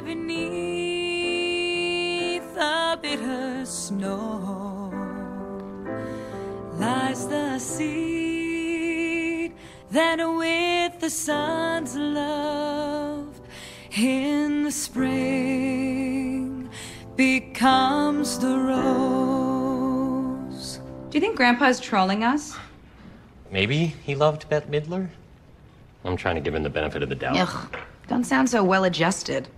beneath the bitter snow lies the seed that with the sun's love in the spring becomes the rose. Do you think Grandpa's trolling us? Maybe he loved Bette Midler. I'm trying to give him the benefit of the doubt. Ugh, don't sound so well adjusted.